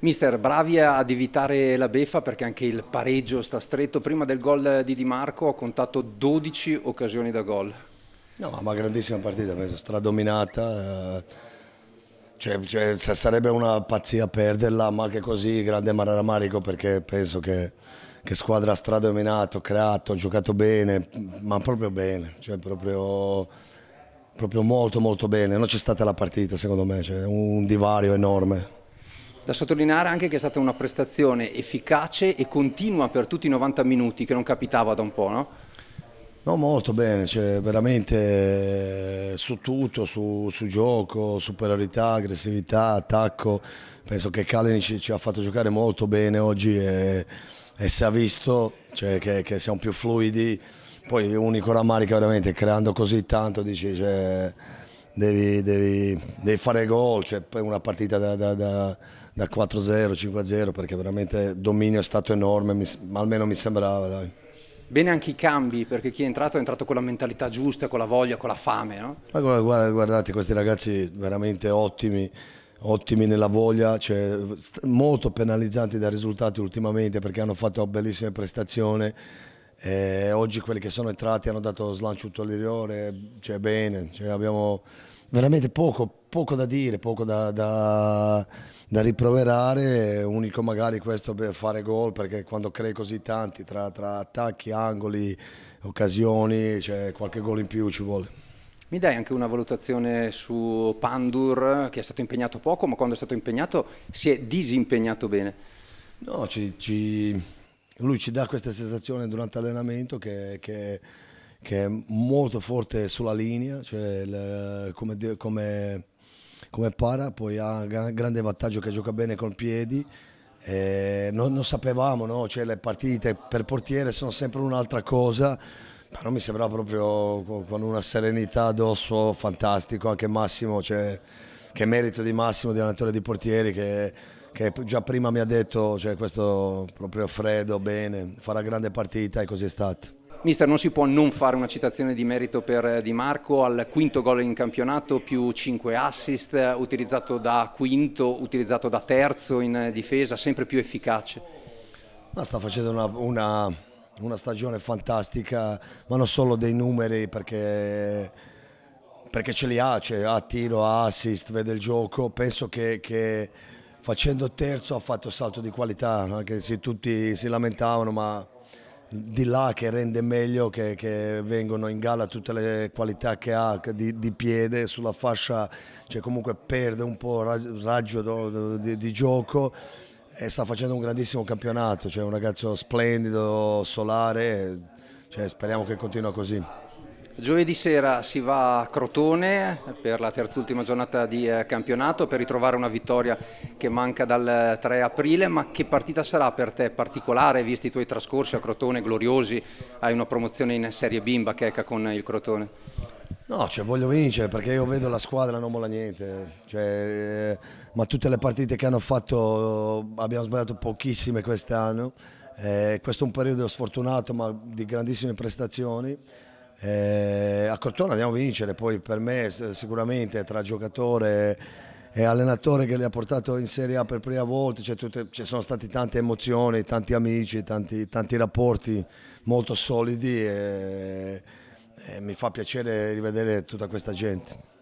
Mister, bravi ad evitare la beffa perché anche il pareggio sta stretto. Prima del gol di Di Marco ha contato 12 occasioni da gol. No, ma grandissima partita, penso, stradominata. Eh, cioè, cioè, sarebbe una pazzia perderla, ma anche così grande maramarico perché penso che, che squadra stradominato, creato, giocato bene, ma proprio bene, cioè proprio, proprio molto molto bene. Non c'è stata la partita secondo me, cioè un divario enorme. Da sottolineare anche che è stata una prestazione efficace e continua per tutti i 90 minuti, che non capitava da un po', no? No, molto bene, cioè, veramente eh, su tutto, su, su, gioco, superiorità, aggressività, attacco. Penso che Kalinic ci ha fatto giocare molto bene oggi e, e si è visto cioè, che, che, siamo più fluidi. Poi unico rammarico veramente, creando così tanto, dici, cioè, devi, devi, devi, fare gol, cioè, poi una partita da, da, da da 4-0, 5-0 perché veramente il dominio è stato enorme, mi, almeno mi sembrava. Dai. Bene anche i cambi perché chi è entrato è entrato con la mentalità giusta, con la voglia, con la fame. No? Ma guarda, guardate questi ragazzi veramente ottimi, ottimi nella voglia, cioè, molto penalizzanti dai risultati ultimamente perché hanno fatto bellissime prestazioni. Oggi quelli che sono entrati hanno dato slancio ulteriore, cioè bene, cioè abbiamo veramente poco, poco da dire, poco da, da, da, riproverare, unico magari questo per fare gol perché quando crei così tanti tra, tra attacchi, angoli, occasioni, cioè qualche gol in più ci vuole. Mi dai anche una valutazione su Pandur che è stato impegnato poco ma quando è stato impegnato si è disimpegnato bene? No, ci, ci, lui ci dà questa sensazione durante l'allenamento che, che che è molto forte sulla linea, cioè il, come, come, come, para, poi ha un grande vantaggio che gioca bene con piedi. Non, non, sapevamo, no? cioè, le partite per portiere sono sempre un'altra cosa, però mi sembrava proprio con una serenità addosso fantastico, anche Massimo, cioè, che merito di Massimo, di allenatore di portieri, che, che già prima mi ha detto cioè, questo proprio freddo, bene, farà grande partita e così è stato. Mister, non si può non fare una citazione di merito per eh, Di Marco al quinto gol in campionato più 5 assist, utilizzato da quinto, utilizzato da terzo in difesa, sempre più efficace. Ma sta facendo una, una, una stagione fantastica, ma non solo dei numeri perché, perché ce li ha, cioè, ha tiro, ha assist, vede il gioco, penso che, che facendo terzo ha fatto salto di qualità, anche se tutti si lamentavano ma di là che rende meglio che, che, vengono in galla tutte le qualità che ha di, di piede sulla fascia cioè comunque perde un po' il raggio di, di, gioco e sta facendo un grandissimo campionato cioè un ragazzo splendido solare cioè speriamo che continua così Giovedì sera si va a Crotone per la terzultima giornata di eh, campionato per ritrovare una vittoria che manca dal 3 aprile, ma che partita sarà per te particolare, visti i tuoi trascorsi a Crotone gloriosi, hai una promozione in Serie B in bacheca con il Crotone? No, cioè voglio vincere perché io vedo la squadra non mola niente, cioè, eh, ma tutte le partite che hanno fatto abbiamo sbagliato pochissime quest'anno, eh, questo è un periodo sfortunato ma di grandissime prestazioni. Eh, a Cortona andiamo a vincere, poi per me sicuramente tra giocatore e allenatore che li ha portato in Serie A per prima volta, ci sono state tante emozioni, tanti amici, tanti, tanti rapporti molto solidi e, e mi fa piacere rivedere tutta questa gente.